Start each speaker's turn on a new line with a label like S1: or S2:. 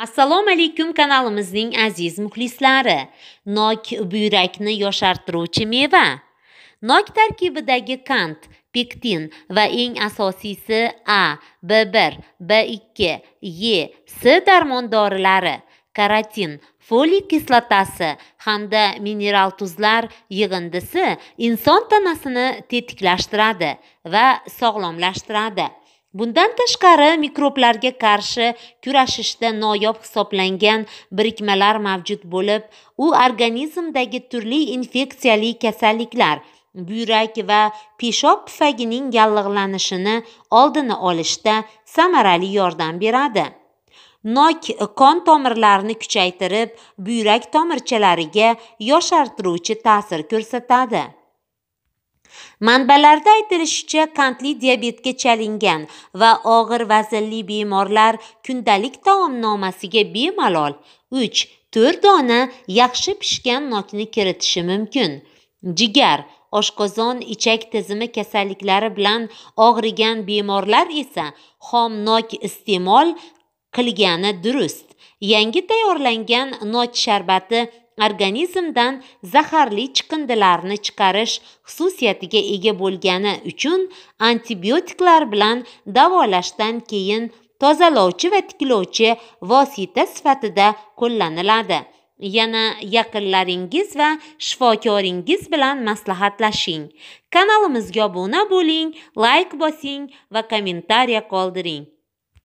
S1: assalomu alaykum kanalimizning aziz muxlislari. Nok buyrakni yoshartiruvchi meva. Nok tarkibidagi kant pektin va eng asosiysi a b1 b2 e s darmondorilari karotin folik kislotasi hamda mineral tuzlar yig'indisi inson tanasini tetiklashtiradi va sog'lomlashtiradi. Bundan tashqari mikroblarga qarshi kurashishda noyob hisoblangan birikmalar mavjud bo'lib u organizmdagi turli infeksiyali kasalliklar buyrak va peshob pufagining yallig'lanishini oldini olishda samarali yordam beradi. Nok qon tomirlarini kuchaytirib buyrak tomirchalariga yoshartiruvchi ta'sir ko'rsatadi. Manbalarda aytilishicha qandli diabetga chalingan va og'ir vaznli bemorlar kundalik taomnomasiga bemalol uch to'rt dona yaxshi pishgan nokni kiritishi mumkin. Jigar oshqozon ichak tizimi kasalliklari bilan og'rigan bemorlar esa xom nok iste'mol qilgani durust. Yangi tayyorlangan nok sharbati organizmdan zaharli chiqindilarni chiqarish xususiyatiga ega bo'lgani uchun antibiotiklar bilan davolashdan keyin tozalovchi va tiklovchi vosita sifatida qo'llaniladi. Yana yaqinlaringiz va shifokoringiz bilan maslahatlashing. Kanalimizga obuna bo'ling layk bosing va kommentariya qoldiring.